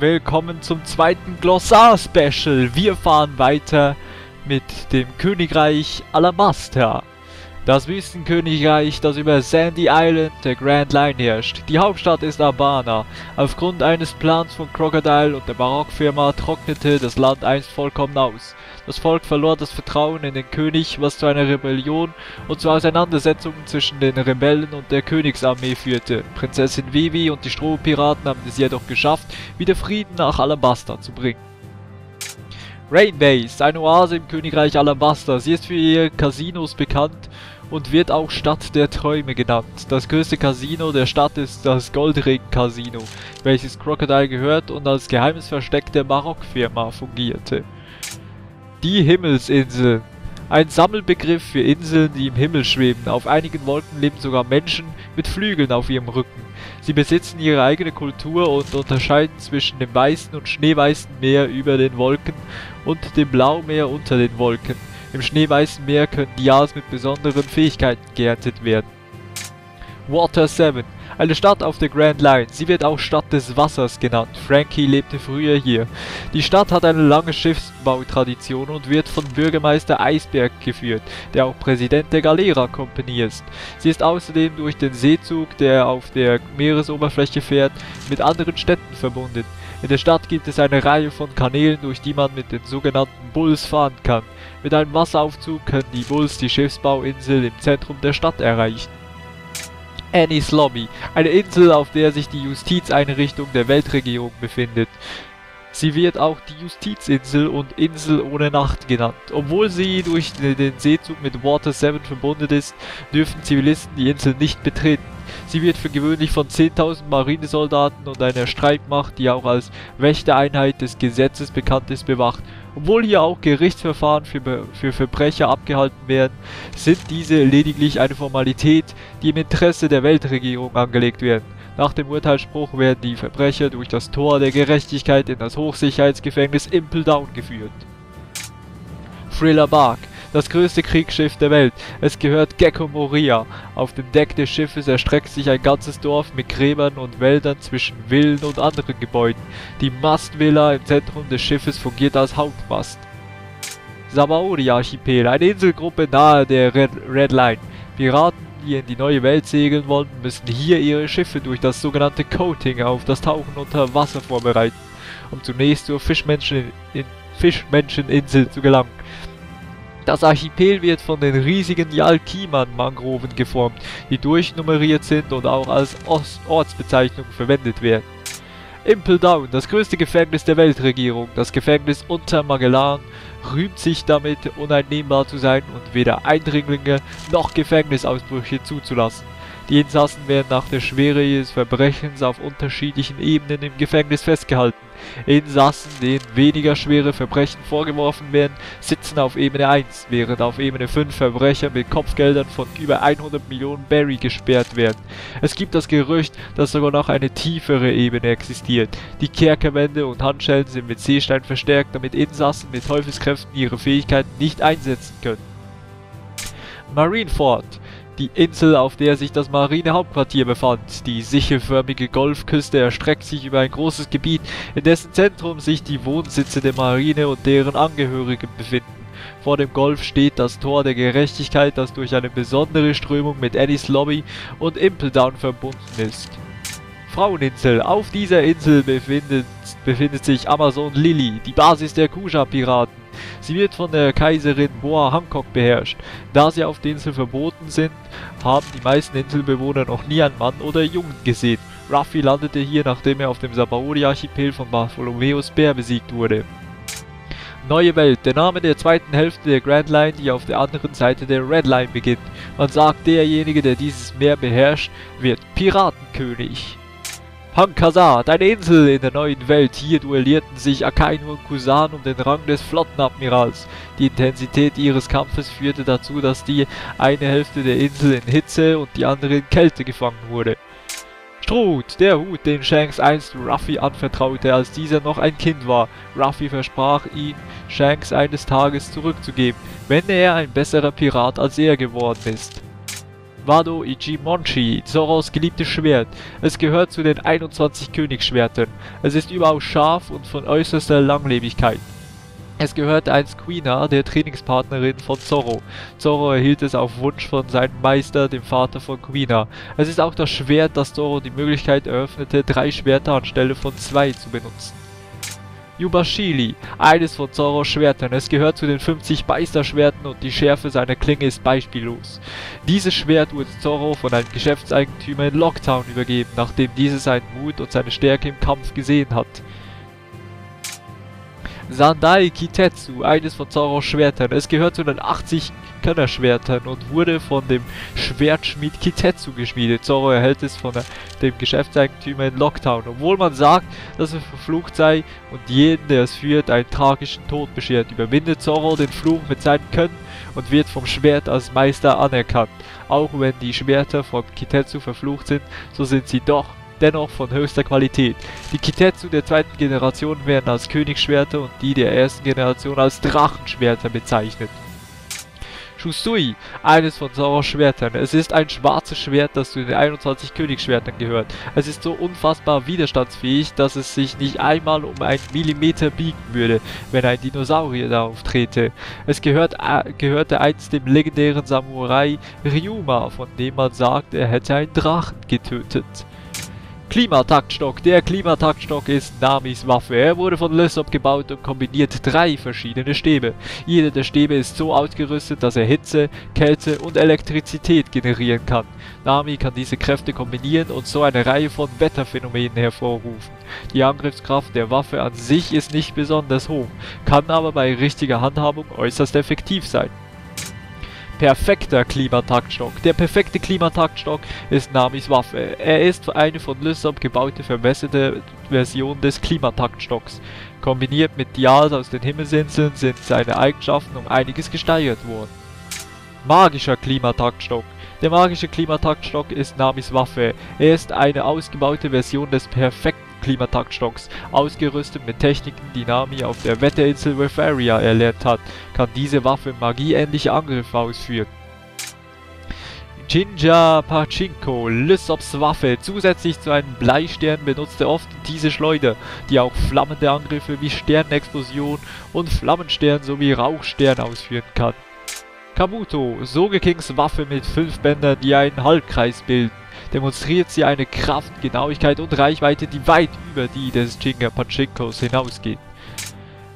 willkommen zum zweiten Glossar-Special. Wir fahren weiter mit dem Königreich Alabasta. Das Wüstenkönigreich, das über Sandy Island, der Grand Line herrscht. Die Hauptstadt ist Abana. Aufgrund eines Plans von Crocodile und der Barockfirma trocknete das Land einst vollkommen aus. Das Volk verlor das Vertrauen in den König, was zu einer Rebellion und zu Auseinandersetzungen zwischen den Rebellen und der Königsarmee führte. Prinzessin Vivi und die Strohpiraten haben es jedoch geschafft, wieder Frieden nach Alabasta zu bringen. Rain Base, eine Oase im Königreich Alabasta. Sie ist für ihre Casinos bekannt und wird auch Stadt der Träume genannt. Das größte Casino der Stadt ist das Goldregen Casino, welches Crocodile gehört und als geheimes Versteck der Barockfirma fungierte. Die Himmelsinsel. Ein Sammelbegriff für Inseln, die im Himmel schweben. Auf einigen Wolken leben sogar Menschen mit Flügeln auf ihrem Rücken. Sie besitzen ihre eigene Kultur und unterscheiden zwischen dem weißen und schneeweißen Meer über den Wolken und dem Blaumeer unter den Wolken. Im schneeweißen Meer können Dias mit besonderen Fähigkeiten geerntet werden. Water 7. Eine Stadt auf der Grand Line. Sie wird auch Stadt des Wassers genannt. Frankie lebte früher hier. Die Stadt hat eine lange Schiffsbautradition und wird von Bürgermeister Eisberg geführt, der auch Präsident der Galera Company ist. Sie ist außerdem durch den Seezug, der auf der Meeresoberfläche fährt, mit anderen Städten verbunden. In der Stadt gibt es eine Reihe von Kanälen, durch die man mit den sogenannten Bulls fahren kann. Mit einem Wasseraufzug können die Bulls die Schiffsbauinsel im Zentrum der Stadt erreichen. Annie's Lobby, eine Insel, auf der sich die Justizeinrichtung der Weltregierung befindet. Sie wird auch die Justizinsel und Insel ohne Nacht genannt. Obwohl sie durch den Seezug mit Water 7 verbunden ist, dürfen Zivilisten die Insel nicht betreten. Sie wird für gewöhnlich von 10.000 Marinesoldaten und einer Streitmacht, die auch als Wächtereinheit des Gesetzes bekannt ist, bewacht. Obwohl hier auch Gerichtsverfahren für, für Verbrecher abgehalten werden, sind diese lediglich eine Formalität, die im Interesse der Weltregierung angelegt werden. Nach dem Urteilsspruch werden die Verbrecher durch das Tor der Gerechtigkeit in das Hochsicherheitsgefängnis Impel Down geführt. Thriller Bark das größte Kriegsschiff der Welt. Es gehört Gecko Moria. Auf dem Deck des Schiffes erstreckt sich ein ganzes Dorf mit Gräbern und Wäldern zwischen Villen und anderen Gebäuden. Die Mastvilla im Zentrum des Schiffes fungiert als Hauptmast. Sabaody-Archipel, eine Inselgruppe nahe der Red, Red Line. Piraten, die in die neue Welt segeln wollen, müssen hier ihre Schiffe durch das sogenannte Coating auf das Tauchen unter Wasser vorbereiten, um zunächst zur Fischmenschen in Fischmenscheninsel zu gelangen. Das Archipel wird von den riesigen Yalkiman-Mangroven geformt, die durchnummeriert sind und auch als Ortsbezeichnung verwendet werden. Impel Down, das größte Gefängnis der Weltregierung, das Gefängnis unter Magellan, rühmt sich damit, uneinnehmbar zu sein und weder Eindringlinge noch Gefängnisausbrüche zuzulassen. Die Insassen werden nach der Schwere ihres Verbrechens auf unterschiedlichen Ebenen im Gefängnis festgehalten. Insassen, denen weniger schwere Verbrechen vorgeworfen werden, sitzen auf Ebene 1, während auf Ebene 5 Verbrecher mit Kopfgeldern von über 100 Millionen Berry gesperrt werden. Es gibt das Gerücht, dass sogar noch eine tiefere Ebene existiert. Die Kerkerwände und Handschellen sind mit Seestein verstärkt, damit Insassen mit Teufelskräften ihre Fähigkeiten nicht einsetzen können. Marineford die Insel, auf der sich das Marinehauptquartier befand. Die sichelförmige Golfküste erstreckt sich über ein großes Gebiet, in dessen Zentrum sich die Wohnsitze der Marine und deren Angehörigen befinden. Vor dem Golf steht das Tor der Gerechtigkeit, das durch eine besondere Strömung mit Annie's Lobby und Impledown verbunden ist. Fraueninsel. Auf dieser Insel befindet, befindet sich Amazon Lily, die Basis der Kuja-Piraten. Sie wird von der Kaiserin Boa Hancock beherrscht. Da sie auf der Insel verboten sind, haben die meisten Inselbewohner noch nie einen Mann oder Jungen gesehen. Ruffy landete hier, nachdem er auf dem Sabaody-Archipel von Bartholomeus Bär besiegt wurde. Neue Welt, der Name der zweiten Hälfte der Grand Line, die auf der anderen Seite der Red Line beginnt. Man sagt, derjenige, der dieses Meer beherrscht, wird Piratenkönig. Pankasat, eine Insel in der neuen Welt. Hier duellierten sich Akainu und Kusan um den Rang des Flottenadmirals. Die Intensität ihres Kampfes führte dazu, dass die eine Hälfte der Insel in Hitze und die andere in Kälte gefangen wurde. Struth, der Hut, den Shanks einst Ruffy anvertraute, als dieser noch ein Kind war. Ruffy versprach ihn, Shanks eines Tages zurückzugeben, wenn er ein besserer Pirat als er geworden ist. Wado Ichimonchi, Zoros geliebtes Schwert. Es gehört zu den 21 Königsschwertern. Es ist überaus scharf und von äußerster Langlebigkeit. Es gehörte einst Quina, der Trainingspartnerin von Zorro. Zorro erhielt es auf Wunsch von seinem Meister, dem Vater von Quina. Es ist auch das Schwert, das Zorro die Möglichkeit eröffnete, drei Schwerter anstelle von zwei zu benutzen. Yubashili, eines von Zoros Schwertern. Es gehört zu den 50 Beißerschwerten und die Schärfe seiner Klinge ist beispiellos. Dieses Schwert wurde Zorro von einem Geschäftseigentümer in Locktown übergeben, nachdem dieser seinen Mut und seine Stärke im Kampf gesehen hat. Sandai Kitetsu, eines von Zoros Schwertern. Es gehört zu den 80 Könnerschwertern und wurde von dem Schwertschmied Kitetsu geschmiedet. Zoro erhält es von dem Geschäftseigentümer in Locktown, obwohl man sagt, dass er verflucht sei und jeden, der es führt, einen tragischen Tod beschert. Überwindet Zoro den Fluch mit seinem Können und wird vom Schwert als Meister anerkannt. Auch wenn die Schwerter von Kitetsu verflucht sind, so sind sie doch dennoch von höchster Qualität. Die Kitetsu der zweiten Generation werden als Königsschwerter und die der ersten Generation als Drachenschwerter bezeichnet. Shusui, eines von Zoros Schwertern. Es ist ein schwarzes Schwert, das zu den 21 Königsschwertern gehört. Es ist so unfassbar widerstandsfähig, dass es sich nicht einmal um einen Millimeter biegen würde, wenn ein Dinosaurier darauf trete. Es gehört, äh, gehörte einst dem legendären Samurai Ryuma, von dem man sagt, er hätte einen Drachen getötet. Klimataktstock. Der Klimataktstock ist Namis Waffe. Er wurde von Lysop gebaut und kombiniert drei verschiedene Stäbe. Jeder der Stäbe ist so ausgerüstet, dass er Hitze, Kälte und Elektrizität generieren kann. Nami kann diese Kräfte kombinieren und so eine Reihe von Wetterphänomenen hervorrufen. Die Angriffskraft der Waffe an sich ist nicht besonders hoch, kann aber bei richtiger Handhabung äußerst effektiv sein perfekter Klimataktstock. Der perfekte Klimataktstock ist Namis Waffe. Er ist eine von Lysop gebaute verbesserte Version des Klimataktstocks. Kombiniert mit Dials aus den Himmelsinseln sind seine Eigenschaften um einiges gesteigert worden. Magischer Klimataktstock. Der magische Klimataktstock ist Namis Waffe. Er ist eine ausgebaute Version des perfekten Klimataktstocks. Ausgerüstet mit Techniken, die Nami auf der Wetterinsel Refaria erlernt hat, kann diese Waffe magieähnliche Angriffe ausführen. Jinja Pachinko, Lysops Waffe. Zusätzlich zu einem Bleistern benutzt er oft diese Schleuder, die auch flammende Angriffe wie Sternexplosion und Flammenstern sowie Rauchstern ausführen kann. Kabuto, Sogekings Waffe mit fünf Bändern, die einen Halbkreis bilden demonstriert sie eine Kraft, Genauigkeit und Reichweite, die weit über die des Jinga Pachinkos hinausgeht.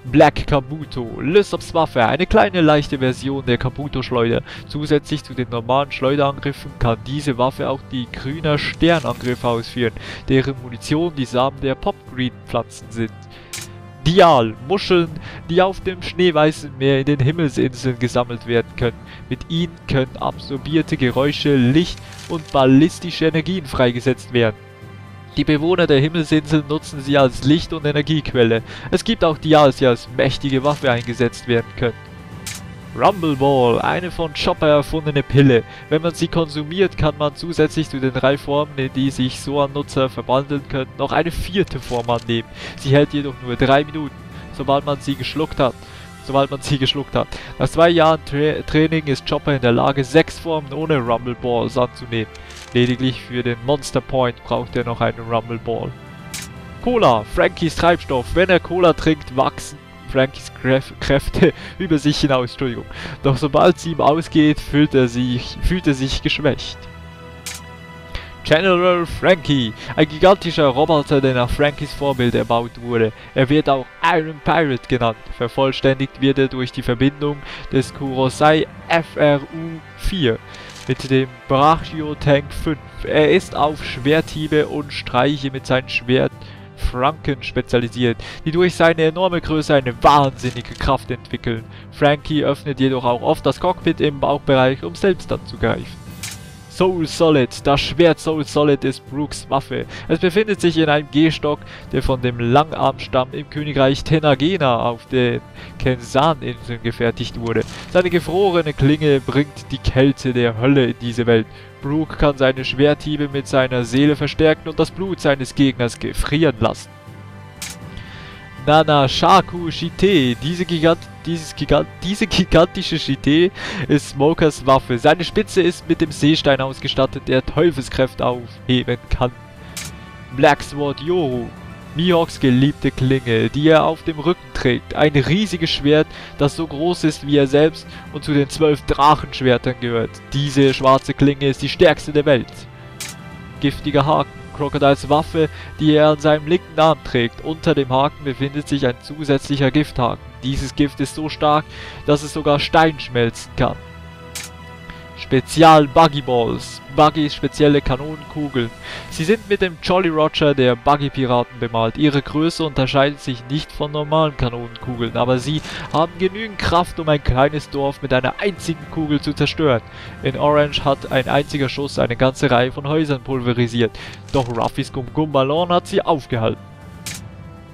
Black Kabuto, Lysops Waffe, eine kleine leichte Version der Kabuto-Schleuder. Zusätzlich zu den normalen Schleuderangriffen kann diese Waffe auch die grüner Sternangriffe ausführen, deren Munition die Samen der Popgreen-Pflanzen sind. Dial, Muscheln, die auf dem schneeweißen Meer in den Himmelsinseln gesammelt werden können. Mit ihnen können absorbierte Geräusche, Licht und ballistische Energien freigesetzt werden. Die Bewohner der Himmelsinseln nutzen sie als Licht- und Energiequelle. Es gibt auch Dials, die als mächtige Waffe eingesetzt werden können. Rumble Ball, eine von Chopper erfundene Pille. Wenn man sie konsumiert, kann man zusätzlich zu den drei Formen, die sich so an Nutzer verwandeln können, noch eine vierte Form annehmen. Sie hält jedoch nur drei Minuten, sobald man sie geschluckt hat. Sobald man sie geschluckt hat. Nach zwei Jahren Tra Training ist Chopper in der Lage, sechs Formen ohne Rumble Balls anzunehmen. Lediglich für den Monster Point braucht er noch einen Rumble Ball. Cola, Frankies Treibstoff. Wenn er Cola trinkt, wachsen Frankies Kräfte über sich hinaus, Entschuldigung. Doch sobald sie ihm ausgeht, fühlt er sich, fühlt er sich geschwächt. General Frankie, ein gigantischer Roboter, der nach Frankies Vorbild erbaut wurde. Er wird auch Iron Pirate genannt. Vervollständigt wird er durch die Verbindung des Kurosai FRU-4 mit dem Brachio Tank 5. Er ist auf Schwerthiebe und Streiche mit seinem Schwert Franken spezialisiert, die durch seine enorme Größe eine wahnsinnige Kraft entwickeln. Frankie öffnet jedoch auch oft das Cockpit im Bauchbereich, um selbst anzugreifen. Soul Solid. Das Schwert Soul Solid ist Brooks Waffe. Es befindet sich in einem Gehstock, der von dem Langarmstamm im Königreich Tenagena auf den Kensan-Inseln gefertigt wurde. Seine gefrorene Klinge bringt die Kälte der Hölle in diese Welt. Brooke kann seine Schwerthiebe mit seiner Seele verstärken und das Blut seines Gegners gefrieren lassen. Nana Shaku Shite. Diese, Gigant Gigant diese gigantische Idee ist Smokers Waffe. Seine Spitze ist mit dem Seestein ausgestattet, der Teufelskräfte aufheben kann. Black Sword Yoru. Mihawks geliebte Klinge, die er auf dem Rücken trägt. Ein riesiges Schwert, das so groß ist wie er selbst und zu den zwölf Drachenschwertern gehört. Diese schwarze Klinge ist die stärkste der Welt. Giftiger Haken. Crocodiles Waffe, die er an seinem linken Arm trägt. Unter dem Haken befindet sich ein zusätzlicher Gifthaken. Dieses Gift ist so stark, dass es sogar Stein schmelzen kann. Spezial Buggy Balls. Buggys spezielle Kanonenkugeln. Sie sind mit dem Jolly Roger der Buggy Piraten bemalt. Ihre Größe unterscheidet sich nicht von normalen Kanonenkugeln, aber sie haben genügend Kraft, um ein kleines Dorf mit einer einzigen Kugel zu zerstören. In Orange hat ein einziger Schuss eine ganze Reihe von Häusern pulverisiert, doch Ruffys Gum Gum Ballon hat sie aufgehalten.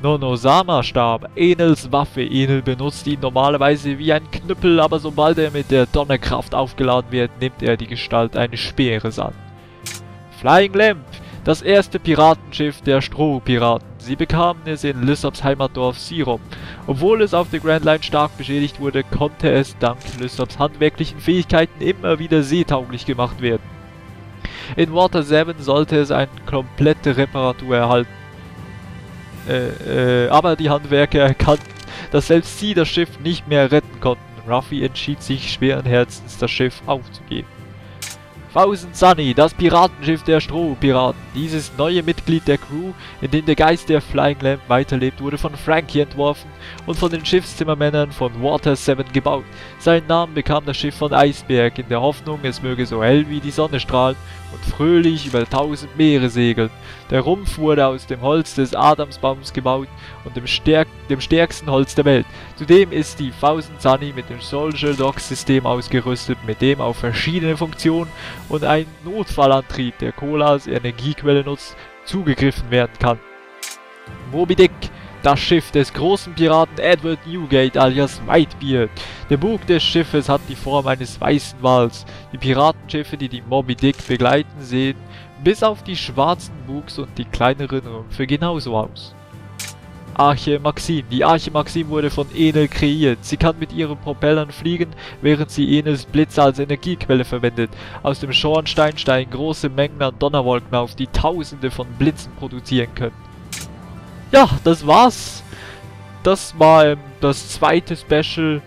Nonosama-Stab. Enels Waffe. Enel benutzt ihn normalerweise wie ein Knüppel, aber sobald er mit der Donnerkraft aufgeladen wird, nimmt er die Gestalt eines Speeres an. Flying Lamp. Das erste Piratenschiff der Strohpiraten. Sie bekamen es in Lysops Heimatdorf Sirom. Obwohl es auf der Grand Line stark beschädigt wurde, konnte es dank Lysops handwerklichen Fähigkeiten immer wieder seetauglich gemacht werden. In Water 7 sollte es eine komplette Reparatur erhalten. Äh, äh, aber die Handwerker erkannten, dass selbst sie das Schiff nicht mehr retten konnten. Ruffy entschied sich schweren Herzens, das Schiff aufzugeben. Thousand Sunny, das Piratenschiff der Strohpiraten. Dieses neue Mitglied der Crew, in dem der Geist der Flying Lamp weiterlebt, wurde von Frankie entworfen und von den Schiffszimmermännern von Water 7 gebaut. Seinen Namen bekam das Schiff von Eisberg, in der Hoffnung, es möge so hell wie die Sonne strahlen und fröhlich über tausend Meere segeln. Der Rumpf wurde aus dem Holz des Adamsbaums gebaut und dem, stärk dem stärksten Holz der Welt. Zudem ist die Thousand Sunny mit dem Soldier Dock System ausgerüstet, mit dem auf verschiedene Funktionen und ein Notfallantrieb, der Cola als Energiequelle nutzt, zugegriffen werden kann. Moby Dick das Schiff des großen Piraten Edward Newgate alias Whitebeard. Der Bug des Schiffes hat die Form eines weißen Wals. Die Piratenschiffe, die die Moby Dick begleiten, sehen bis auf die schwarzen Bugs und die kleineren Rümpfe genauso aus. Arche Maxim. Die Arche Maxim wurde von Enel kreiert. Sie kann mit ihren Propellern fliegen, während sie Enels Blitze als Energiequelle verwendet. Aus dem Schornstein steigen große Mengen an Donnerwolken auf, die tausende von Blitzen produzieren können. Ja, das war's. Das war ähm, das zweite Special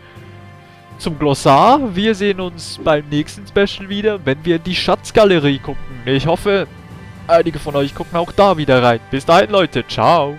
zum Glossar. Wir sehen uns beim nächsten Special wieder, wenn wir in die Schatzgalerie gucken. Ich hoffe, einige von euch gucken auch da wieder rein. Bis dahin, Leute. Ciao.